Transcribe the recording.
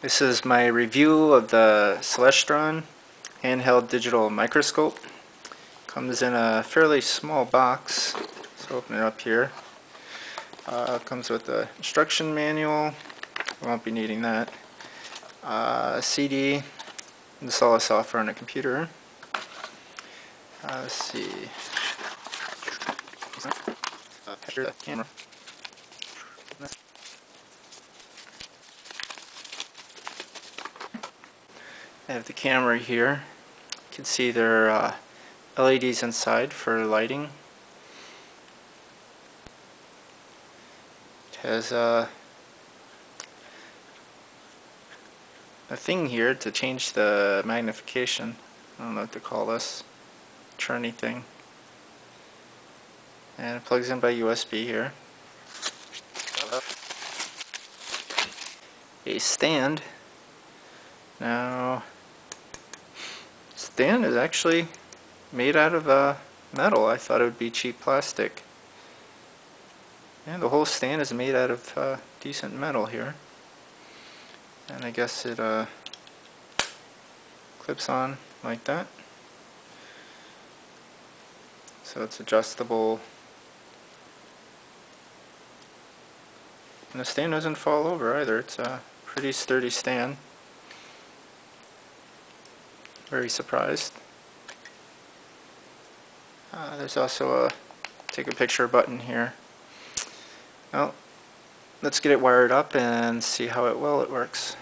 This is my review of the Celestron handheld digital microscope. Comes in a fairly small box. Let's open it up here. Uh, comes with the instruction manual. Won't be needing that. Uh, CD. Install the software on a computer. Uh, let's see. Uh, camera. I have the camera here. You can see there are uh, LEDs inside for lighting. It has uh, a thing here to change the magnification. I don't know what to call this. Turny thing. And it plugs in by USB here. A stand. Now, stand is actually made out of uh, metal. I thought it would be cheap plastic. And the whole stand is made out of uh, decent metal here. And I guess it uh, clips on like that. So it's adjustable. And the stand doesn't fall over either. It's a pretty sturdy stand. Very surprised. Uh, there's also a take a picture button here. Well, let's get it wired up and see how it well it works.